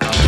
Oh.